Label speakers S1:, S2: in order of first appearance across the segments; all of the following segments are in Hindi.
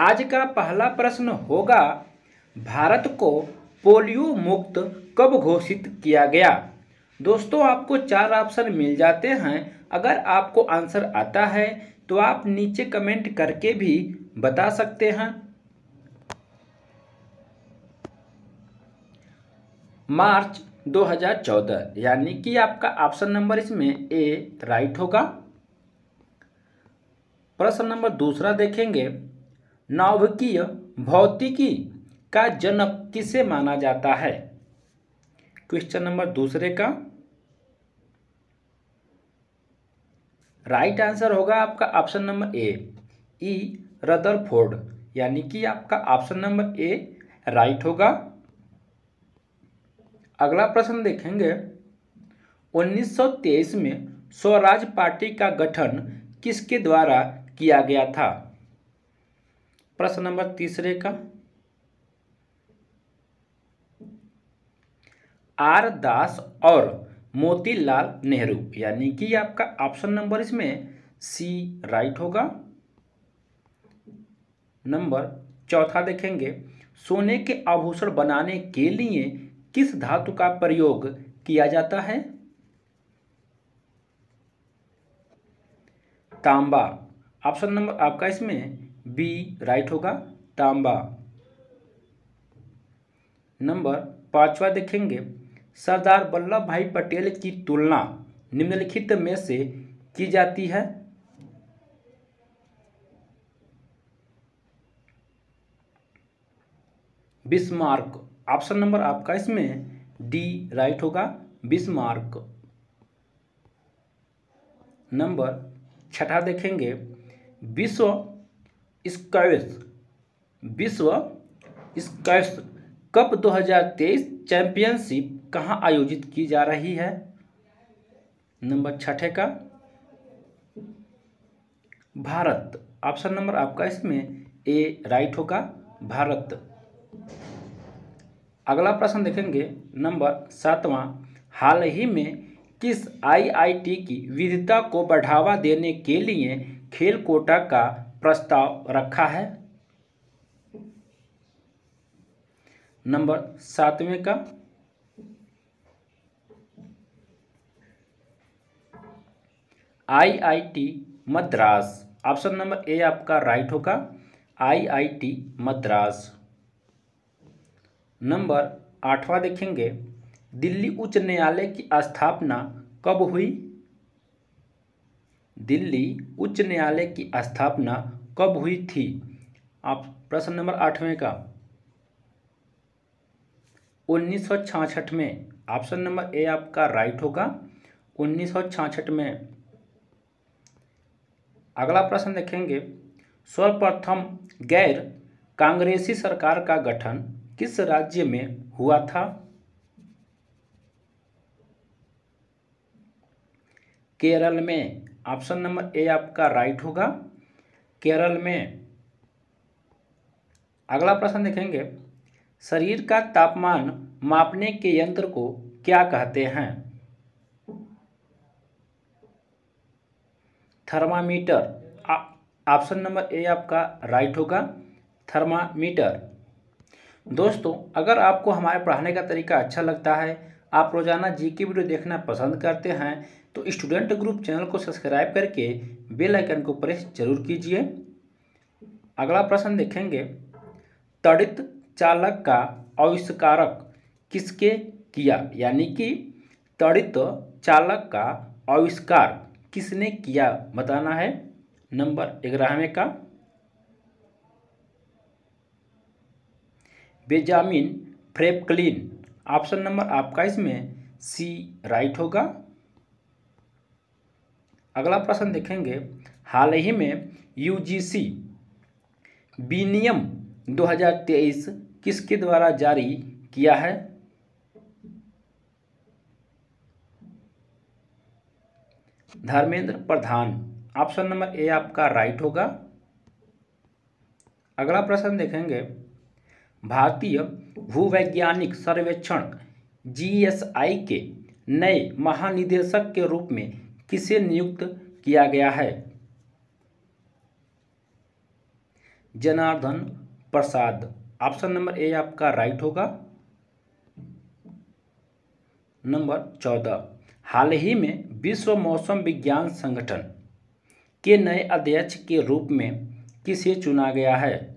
S1: आज का पहला प्रश्न होगा, भारत को पोलियो मुक्त कब घोषित किया गया? दोस्तों, आपको चार ऑप्शन मिल जाते हैं। अगर आपको आंसर आता है तो आप नीचे कमेंट करके भी बता सकते हैं। मार्च 2014 यानी कि आपका ऑप्शन नंबर इसमें ए राइट होगा। प्रश्न नंबर दूसरा देखेंगे। नाभिकीय भौतिकी का जनक किसे माना जाता है? क्वेश्चन नंबर दूसरे का। राइट आंसर होगा आपका option number A E Rutherford यानी कि आपका ऑप्शन नंबर ए राइट होगा। अगला प्रश्न देखेंगे। 1923 में स्वराज पार्टी का गठन किसके द्वारा किया गया था? प्रश्न नंबर तीसरे का। आर दास और मोतीलाल नेहरू, यानी कि आपका ऑप्शन नंबर इसमें सी राइट होगा। नंबर चौथा देखेंगे। सोने के आभूषण बनाने के लिए किस धातु का प्रयोग किया जाता है? तांबा। ऑप्शन नंबर आपका इसमें बी राइट होगा तांबा। नंबर पांचवा देखेंगे। सरदार वल्लभ भाई पटेल की तुलना निम्नलिखित में से की जाती है? बिस्मार्क। ऑप्शन नंबर आपका इसमें डी राइट होगा, बिस्मार्क। नंबर छठा देखेंगे। विश्व स्क्वैश विश्व स्क्वैश कप 2023 चैंपियनशिप कहाँ आयोजित की जा रही है? नंबर छठे का। भारत, ऑप्शन नंबर आपका इसमें ए राइट होगा। भारत। अगला प्रश्न देखेंगे। नंबर सातवां, हाल ही में किस आईआईटी की विविधता को बढ़ावा देने के लिए खेल कोटा का प्रस्ताव रखा है। नंबर सातवें का। IIT Madras. Option number A आपका राइट होगा। आईआईटी मद्रास। नंबर आठवां देखेंगे। दिल्ली उच्च न्यायालय की स्थापना कब हुई? दिल्ली उच्च न्यायालय की स्थापना कब हुई थी? आप प्रश्न नंबर आठवें का। उन्नीस में। ऑप्शन नंबर ए आपका राइट होगा। उन्नीस में। अगला प्रश्न देखेंगे। सर्वप्रथम गैर कांग्रेसी सरकार का गठन किस राज्य में हुआ था? केरल में। ऑप्शन नंबर ए आपका राइट होगा। केरल में अगला प्रश्न देखेंगे। शरीर का तापमान मापने के यंत्र को क्या कहते हैं? थर्मामीटर। ऑप्शन नंबर ए आपका राइट होगा। थर्मामीटर। दोस्तों, अगर आपको हमारे पढ़ाने का तरीका अच्छा लगता है, आप रोज़ाना जी की वीडियो देखना पसंद करते हैं तो स्टूडेंट ग्रुप चैनल को सब्सक्राइब करके बेल आइकन को प्रेस ज़रूर कीजिए। अगला प्रश्न देखेंगे। तड़ित चालक का आविष्कारक किसके किया? यानी कि तड़ित चालक का आविष्कार किसने किया? बताना है। नंबर ग्यारहवें का। बेजामिन फ्रेपक्लिन ऑप्शन नंबर आपका इसमें सी राइट होगा। अगला प्रश्न देखेंगे। हाल ही में यूजीसी बीनियम 2023 किसके द्वारा जारी किया है? Dharmendra Pradhan, option number A आपका राइट होगा। अगला प्रश्न देखेंगे। भारतीय भूवैज्ञानिक सर्वेक्षण जीएसआई के नए महानिदेशक के रूप में किसे नियुक्त किया गया है? Janardan Prasad. Option number A आपका राइट होगा। नंबर चौदह। हाल ही में विश्व मौसम विज्ञान संगठन के नए अध्यक्ष के रूप में किसे चुना गया है?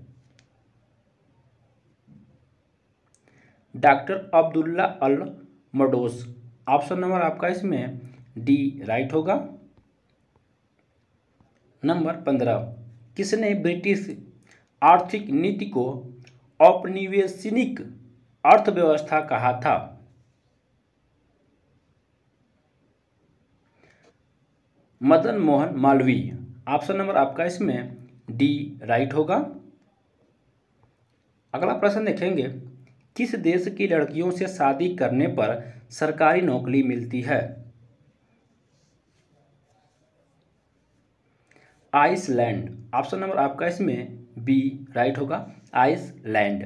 S1: Doctor Abdullah Al Mados. Option number आपका इसमें डी राइट होगा। नंबर पंद्रह, किसने ब्रिटिश आर्थिक नीति को औपनिवेशनिक अर्थव्यवस्था कहा था? मदन मोहन मालवीय। ऑप्शन नंबर आपका इसमें डी राइट होगा। अगला प्रश्न देखेंगे, किस देश की लड़कियों से शादी करने पर सरकारी नौकरी मिलती है? आइसलैंड। ऑप्शन नंबर आपका इसमें बी राइट होगा आइसलैंड।